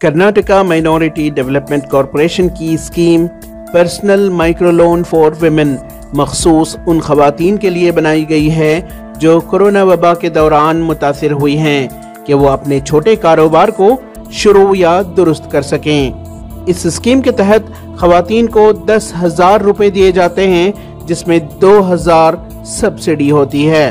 Karnataka minority development corporation की scheme personal micro loan for women, मखसूस उन खवतान के लिए बनाई गई है, जो कोरोना वबा के दौरान मुतासर हुई हैं, कि वो अपने छोटे कारोबार को शुरू या दुरुस्त कर सकें। इस स्कीम के तहत खवतान को दस हज़ार रुपये दिए जाते हैं, जिसमें दो हज़ार सब्सिडी होती है।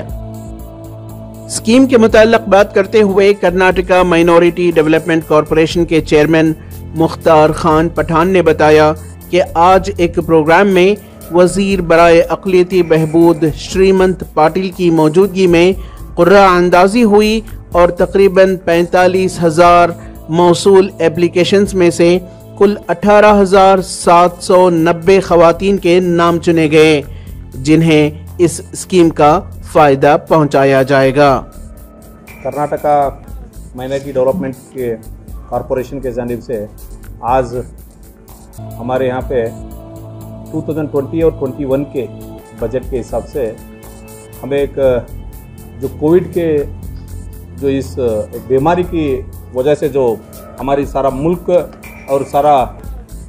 स्कीम के मुतालिक बात करते हुए कर्नाटका माइनॉरिटी डेवलपमेंट कॉरपोरेशन के चेयरमैन मुख्तार खान पठान ने बताया कि आज एक प्रोग्राम में वज़ीर बरए अकलीती बहबूद श्रीमंत पाटिल की मौजूदगी में कुर्रा अंदाजी हुई और तकरीबन पैंतालीस हज़ार मौसू एप्लीकेशन में से कुल अठारह हज़ार सात सौ नब्बे खवतान के नाम चुने गए, जिन्हें इस स्कीम का फ़ायदा पहुँचाया जाएगा। कर्नाटका माइनॉरिटी डेवलपमेंट के कॉरपोरेशन के जानब से आज हमारे यहाँ पे 2020 और 21 के बजट के हिसाब से हमें एक, जो कोविड के, जो इस बीमारी की वजह से जो हमारी सारा मुल्क और सारा,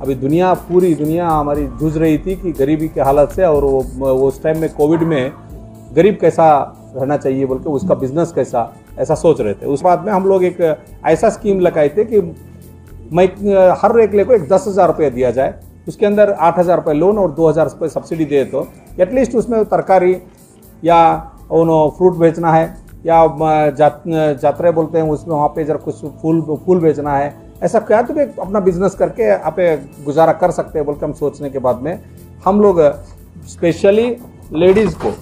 अभी दुनिया, पूरी दुनिया हमारी जूझ रही थी कि गरीबी के हालत से और वो उस टाइम में कोविड में गरीब कैसा रहना चाहिए बोल के उसका बिज़नेस कैसा, ऐसा सोच रहे थे। उस बाद में हम लोग एक ऐसा स्कीम लगाए थे कि मैं हर एक ले को एक दस हज़ार रुपये दिया जाए, उसके अंदर आठ हज़ार रुपये लोन और दो हज़ार रुपये सब्सिडी दे तो एटलीस्ट उसमें तरकारी या उन फ्रूट बेचना है, या जात, जात्रा बोलते हैं, उसमें वहाँ पे जरा कुछ फूल फूल बेचना है, ऐसा क्या तो भी अपना बिज़नेस करके आप गुजारा कर सकते हैं बोल के हम सोचने के बाद में, हम लोग स्पेशली लेडीज़ को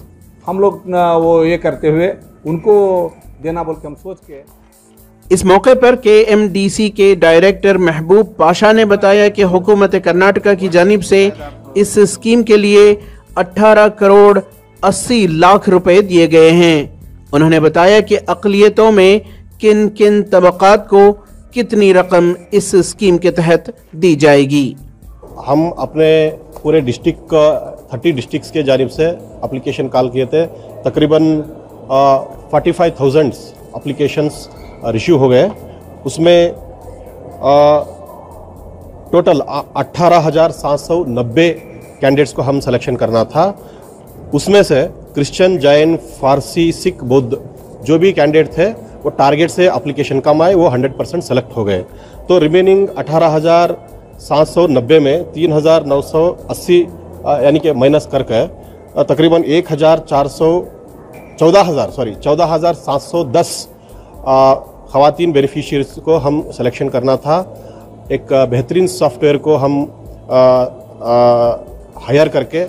हम लोग वो ये करते हुए उनको देना बोल के हम सोच के इस मौके पर के एम डी सी के डायरेक्टर महबूब पाशा ने बताया कि हुकूमत कर्नाटका की जानब से इस स्कीम के लिए 18 करोड़ 80 लाख रुपए दिए गए हैं। उन्होंने बताया कि अकलीतों में किन किन तबक़ात को कितनी रकम इस स्कीम के तहत दी जाएगी। हम अपने पूरे डिस्ट्रिक्ट थर्टी डिस्ट्रिक्ट के जानब से अप्लीकेशन कॉल किए थे। तकरीबन फोर्टी फाइव थाउज़ेंड अप्लीकेशंस रिश्यू हो गए। उसमें टोटल अट्ठारह हज़ार सात सौ नब्बे कैंडिडेट्स को हम सिलेक्शन करना था। उसमें से क्रिश्चियन जैन फारसी सिख बुद्ध जो भी कैंडिडेट थे, वो टारगेट से अप्लीकेशन कम आए, वो 100 परसेंट सेलेक्ट हो गए। तो रिमेनिंग अठारह हज़ार सात सौ नब्बे में तीन हज़ार नौ सौ अस्सी यानी कि माइनस करके तकरीबन एक हज़ार चार सौ चौदह हज़ार सॉरी चौदह हज़ार सात सौ दस ख़वान बेनिफिशरीज को हम सिलेक्शन करना था। एक बेहतरीन सॉफ्टवेयर को हम हायर करके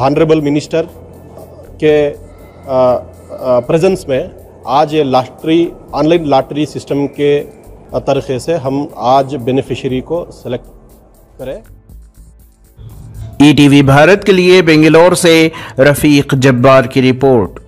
हॉनरेबल मिनिस्टर के प्रेजेंस में आज ये लाटरी ऑनलाइन लाटरी सिस्टम के तरीके से हम आज बेनिफिशरी को सेलेक्ट करें। ईटीवी भारत के लिए बेंगलोर से रफीक जब्बार की रिपोर्ट।